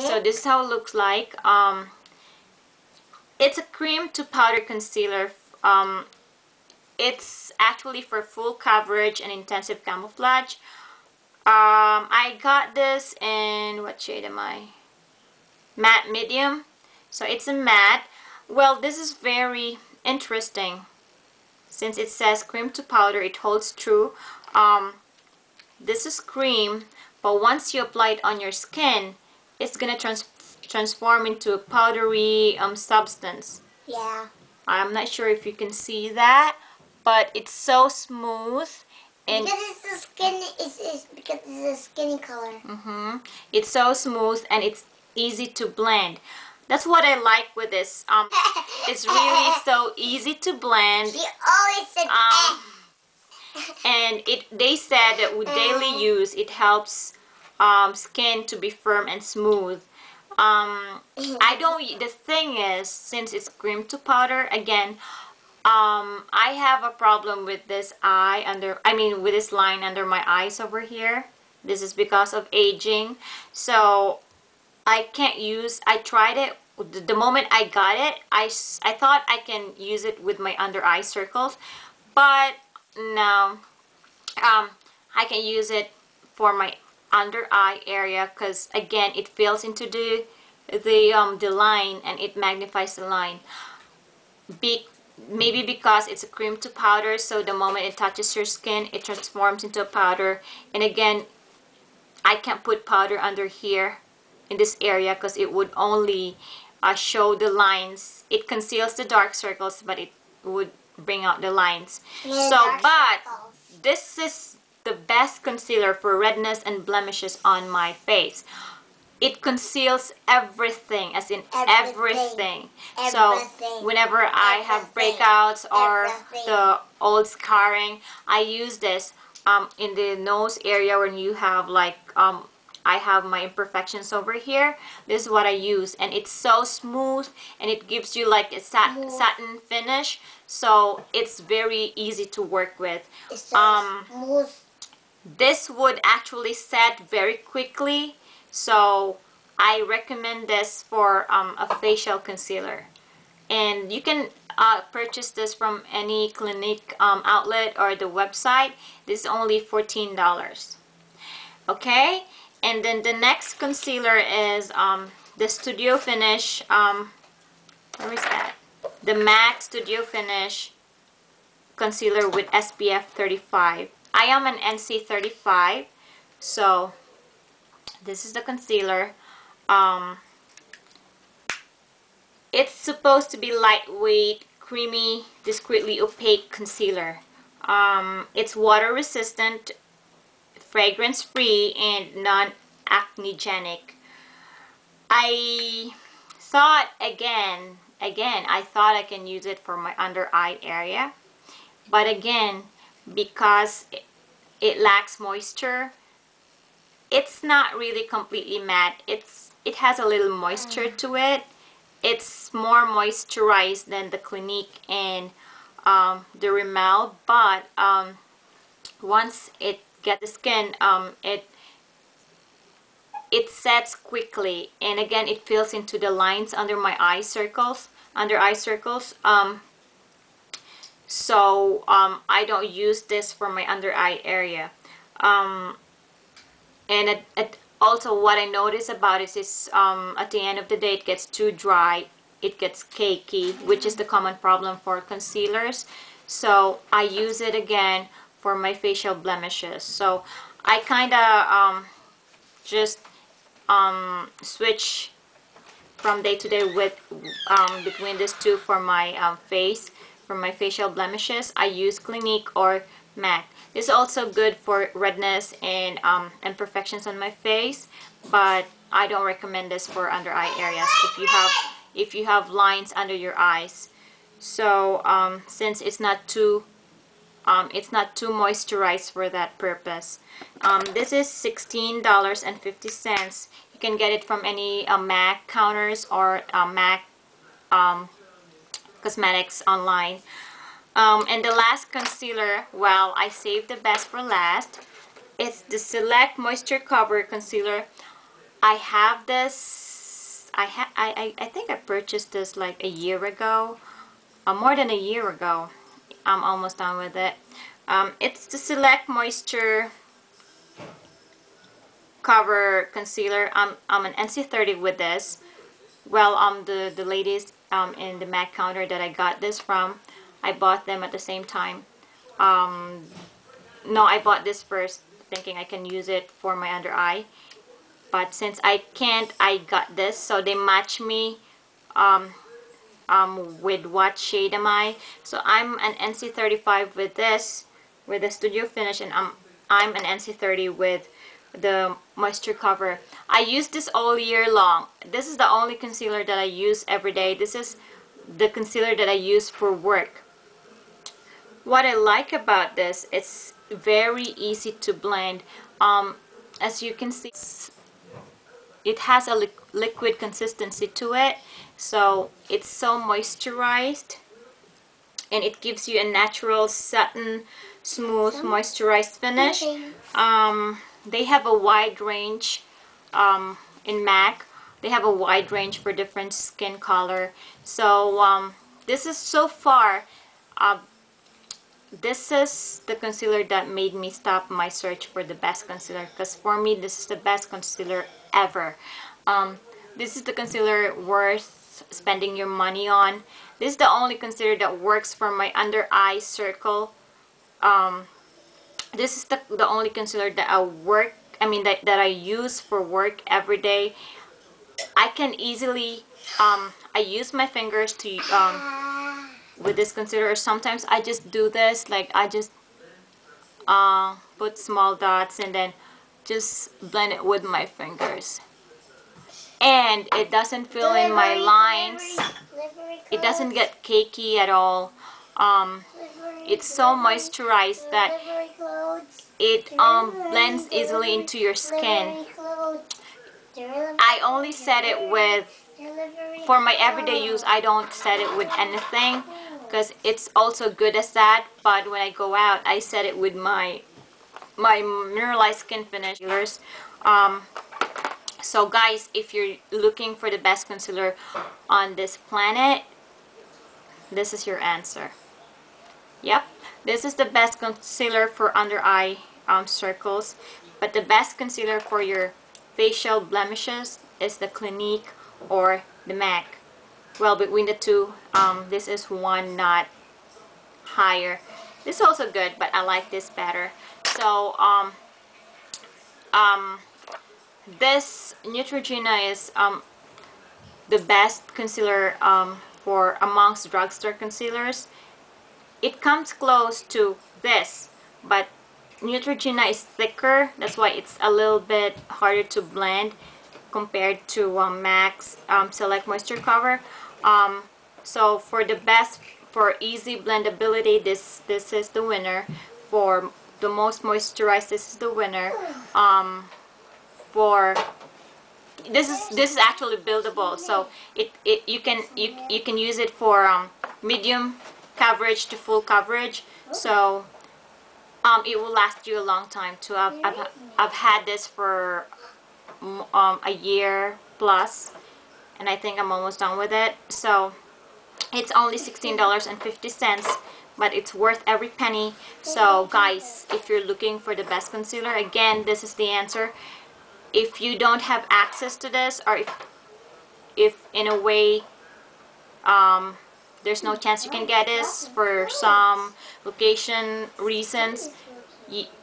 So this is how it looks like. Um, it's a cream to powder concealer. Um, it's actually for full coverage and intensive camouflage. Um, I got this in, what shade am I? Matte medium. So it's a matte. Well, this is very interesting. Since it says cream to powder, it holds true. Um, this is cream, but once you apply it on your skin, it's gonna trans transform into a powdery um, substance. Yeah. I'm not sure if you can see that, but it's so smooth and because it's a skinny, it's, it's because it's a skinny color. hmm it's so smooth and it's easy to blend. That's what I like with this. Um, it's really so easy to blend. She always said Um, and it they said that with daily use it helps um, skin to be firm and smooth. Um, I don't the thing is since it's cream to powder again um, I have a problem with this eye under I mean with this line under my eyes over here. This is because of aging. So I can't use I tried it the the moment I got it I, I thought I can use it with my under eye circles but no. Um, I can use it for my under eye area because again it fills into the the um, the line and it magnifies the line. Be maybe because it's a cream to powder so the moment it touches your skin it transforms into a powder. And again I can't put powder under here in this area because it would only uh, show the lines. It conceals the dark circles but it would bring out the lines. So but this is the best concealer for redness and blemishes on my face it conceals everything as in everything, Everything. so Everything. whenever i have breakouts or Everything. the old scarring i use this um, in the nose area when you have like um, I have my imperfections over here this is what I use and it's so smooth and it gives you like a sat Smooth. satin finish so it's very easy to work with It's so um, smooth. This would actually set very quickly so I recommend this for um, a facial concealer. And you can uh, purchase this from any Clinique um, outlet or the website. This is only $14 okay? And then the next concealer is um, the Studio Finish um, where is that? The MAC Studio Finish concealer with SPF 35 I am an NC 35 so this is the concealer. Um, it's supposed to be lightweight creamy discreetly opaque concealer. Um, it's water resistant fragrance free and non-acnegenic. I thought again again I thought I can use it for my under eye area but again because it, lacks moisture it's not really completely matte. It's it has a little moisture to it. It's more moisturized than the Clinique and um, the Rimmel but um, once it gets the skin um, it it sets quickly. And again it fills into the lines under my eye circles under eye circles um, so um, I don't use this for my under eye area. Um, and it, it, also what I notice about it is um, at the end of the day it gets too dry it gets cakey which is the common problem for concealers. So I use it again for my facial blemishes. So I kind of um, just um, switch from day to day with um, between these two for my face for my facial blemishes I use Clinique or MAC. This is also good for redness and um, imperfections on my face but I don't recommend this for under eye areas if you have if you have lines under your eyes. So um, since it's not too um, it's not too moisturized for that purpose. Um, this is $16.50 you can get it from any uh, MAC counters or uh, MAC um, cosmetics online. Um, and the last concealer well I saved the best for last. It's the select moisture cover concealer. I have this I, ha I, I, I think I purchased this like a year ago. Uh, more than a year ago. I'm almost done with it. Um, it's the Select Moisture Cover Concealer. I'm, I'm an NC30 with this. Well um the the ladies um, in the MAC counter that I got this from. I bought them at the same time. Um, no I bought this first thinking I can use it for my under eye. But since I can't I got this. So they match me um, um, with what shade am I? So I'm an NC35 with this with the Studio Finish and I'm, I'm an NC30 with the moisture cover. I use this all year long. This is the only concealer that I use every day. This is the concealer that I use for work. What I like about this it's very easy to blend. Um, as you can see it has a li liquid consistency to it so it's so moisturized and it gives you a natural satin smooth moisturized finish. um, they have a wide range um, in MAC. They have a wide range for different skin color. So um, this is so far uh, this is the concealer that made me stop my search for the best concealer because for me this is the best concealer ever. Um, this is the concealer worth spending your money on. This is the only concealer that works for my under eye circle um, this is the, the only concealer that I work I mean that, that I use for work every day. I can easily um, I use my fingers to um, with this concealer. Sometimes I just do this like I just uh, put small dots and then just blend it with my fingers. And it doesn't fill in my lines. it doesn't get cakey at all um, it's so moisturized that it um, blends easily into your skin. I only set it with for my everyday use I don't set it with anything because it's also good as that but when I go out I set it with my my mineralized skin finishers um, so guys if you're looking for the best concealer on this planet this is your answer yep. This is the best concealer for under eye um, circles but the best concealer for your facial blemishes is the Clinique or the MAC. Well between the two um, this is one not higher. This is also good but I like this better. So um, um, this Neutrogena is um, the best concealer um, for amongst drugstore concealers it comes close to this but Neutrogena is thicker. That's why it's a little bit harder to blend compared to um, MAC's um, Select Moisture Cover. Um, so for the best for easy blendability this this is the winner. For the most moisturized this is the winner. Um, for this is this is actually buildable. So it, it you can you, you can use it for um, medium coverage to full coverage. So um, it will last you a long time too I've, I've, I've had this for um, a year plus and I think I'm almost done with it. So it's only $16.50 but it's worth every penny. So guys if you're looking for the best concealer again this is the answer. If you don't have access to this or if, if in a way um, there's no chance you can get this for some location reasons.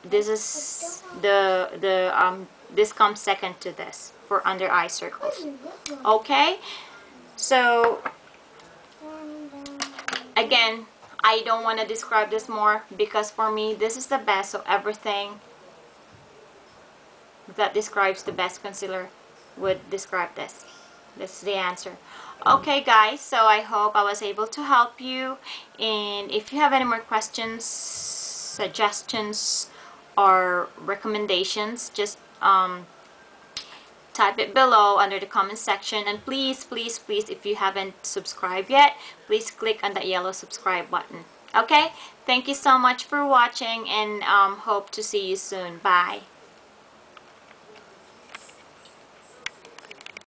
This is the the um, this comes second to this for under eye circles. Okay? So again I don't want to describe this more because for me this is the best. So everything that describes the best concealer would describe this. This is the answer okay guys so I hope I was able to help you. And if you have any more questions suggestions or recommendations just um, type it below under the comment section. And please please please if you haven't subscribed yet please click on that yellow subscribe button. Okay? Thank you so much for watching and um, hope to see you soon. Bye